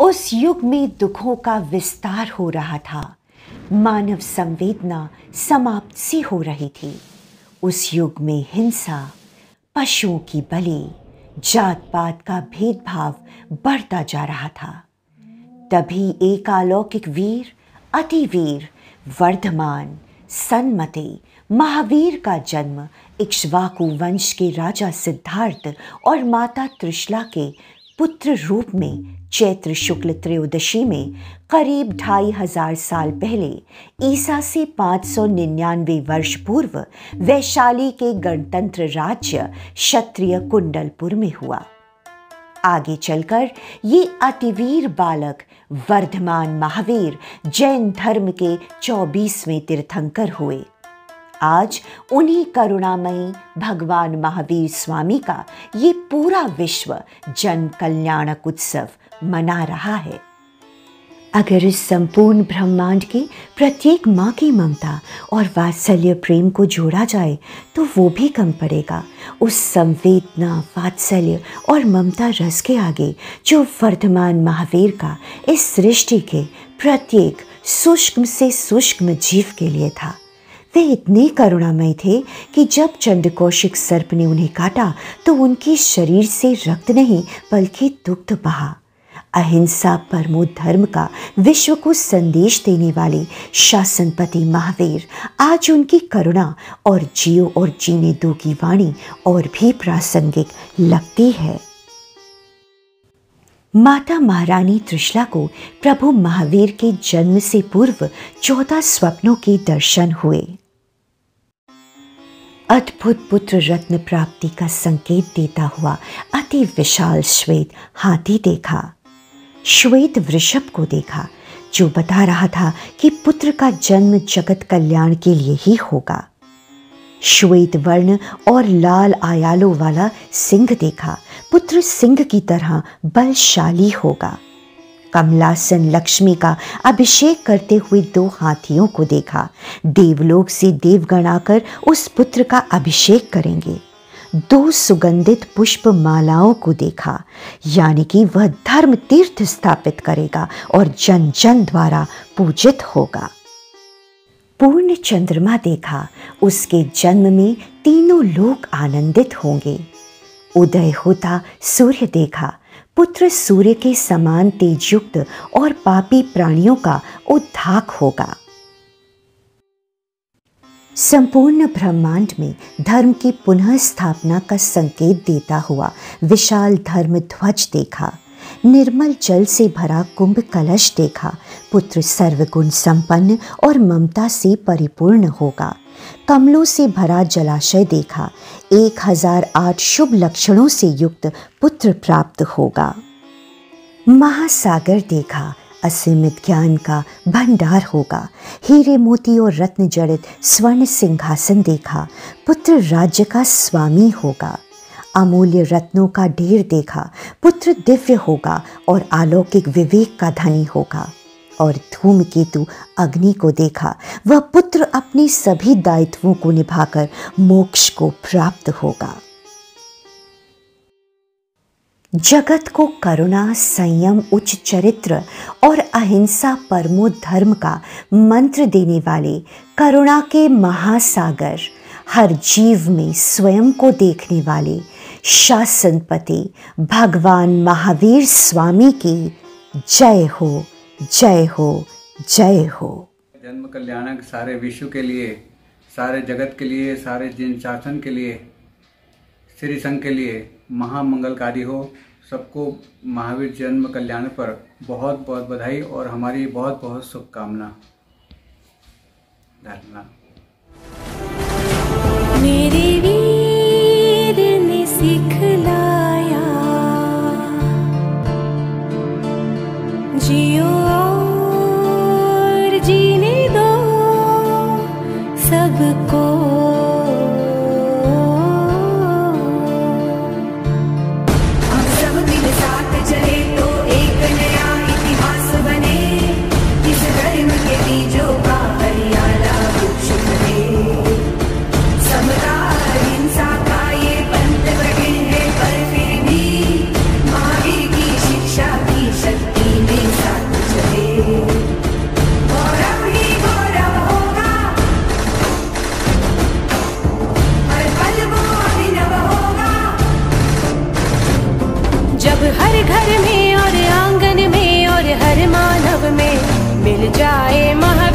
उस युग में दुखों का विस्तार हो रहा था। मानव संवेदना समाप्त सी हो रही थी। उस युग में हिंसा, पशुओं की बलि जात पात का भेदभाव बढ़ता जा रहा था। तभी एक अलौकिक वीर, अतिवीर, वर्धमान, सन्मते, महावीर का जन्म इक्ष्वाकु वंश के राजा सिद्धार्थ और माता त्रिशला के पुत्र रूप में चैत्र शुक्ल त्रयोदशी में करीब ढाई हज़ार साल पहले ईसा से पाँच सौ निन्यानवे वर्ष पूर्व वैशाली के गणतंत्र राज्य क्षत्रिय कुंडलपुर में हुआ। आगे चलकर ये अतिवीर बालक वर्धमान महावीर जैन धर्म के चौबीसवें तीर्थंकर हुए। आज उन्हीं करुणामयी भगवान महावीर स्वामी का ये पूरा विश्व जन कल्याणक उत्सव मना रहा है। अगर इस संपूर्ण ब्रह्मांड की प्रत्येक माँ की ममता और वात्सल्य प्रेम को जोड़ा जाए तो वो भी कम पड़ेगा। उस संवेदना, वात्सल्य और ममता रस के आगे जो वर्धमान महावीर का इस सृष्टि के प्रत्येक सूक्ष्म से सूक्ष्म जीव के लिए था। वे इतने करुणामय थे कि जब चंद्रकौशिक सर्प ने उन्हें काटा तो उनके शरीर से रक्त नहीं, बल्कि दुग्ध बहा। अहिंसा परमो धर्म का विश्व को संदेश देने वाले शासनपति महावीर आज उनकी करुणा और जियो और जीने दो की वाणी और भी प्रासंगिक लगती है। माता महारानी त्रिशला को प्रभु महावीर के जन्म से पूर्व चौदह स्वप्नों के दर्शन हुए। अद्भुत पुत्र रत्न प्राप्ति का संकेत देता हुआ अति विशाल श्वेत हाथी देखा। श्वेत वृषभ को देखा, जो बता रहा था कि पुत्र का जन्म जगत कल्याण के लिए ही होगा। श्वेत वर्ण और लाल आयालों वाला सिंह देखा। पुत्र सिंह की तरह बलशाली होगा। कमलासन लक्ष्मी का अभिषेक करते हुए दो हाथियों को देखा। देवलोक से देवगण आकर उस पुत्र का अभिषेक करेंगे। दो सुगंधित पुष्प मालाओं को देखा। यानी कि वह धर्म तीर्थ स्थापित करेगा और जन जन द्वारा पूजित होगा। पूर्ण चंद्रमा देखा, उसके जन्म में तीनों लोग आनंदित होंगे। उदय होता सूर्य देखा, पुत्र सूर्य के समान तेजयुक्त और पापी प्राणियों का उद्धाक होगा। संपूर्ण ब्रह्मांड में धर्म की पुनः स्थापना का संकेत देता हुआ विशाल धर्म ध्वज देखा। निर्मल जल से भरा कुंभ कलश देखा। पुत्र सर्वगुण संपन्न और ममता से परिपूर्ण होगा। कमलों से भरा जलाशय देखा। एक हज़ार आठ शुभ लक्षणों से युक्त पुत्र प्राप्त होगा। महासागर देखा। असीमित ज्ञान का भंडार होगा। हीरे मोती और रत्न जड़ित स्वर्ण सिंहासन देखा। पुत्र राज्य का स्वामी होगा। अमूल्य रत्नों का ढेर देखा, पुत्र दिव्य होगा और अलौकिक विवेक का धनी होगा। और धूमकेतु अग्नि को देखा, वह पुत्र अपने सभी दायित्वों को निभाकर मोक्ष को प्राप्त होगा। जगत को करुणा, संयम, उच्च चरित्र और अहिंसा परमो धर्म का मंत्र देने वाले करुणा के महासागर, हर जीव में स्वयं को देखने वाले शासनपति भगवान महावीर स्वामी की जय हो जय हो जय हो। जन्म कल्याणक सारे विश्व के लिए, सारे जगत के लिए, सारे जिन शासन के लिए, श्री संघ के लिए महामंगलकारी हो, सबको महावीर जन्म कल्याण पर बहुत बहुत बधाई और हमारी बहुत बहुत शुभकामना। धन्यवाद। You. जब हर घर में और आँगन में और हर मानव में मिल जाए महा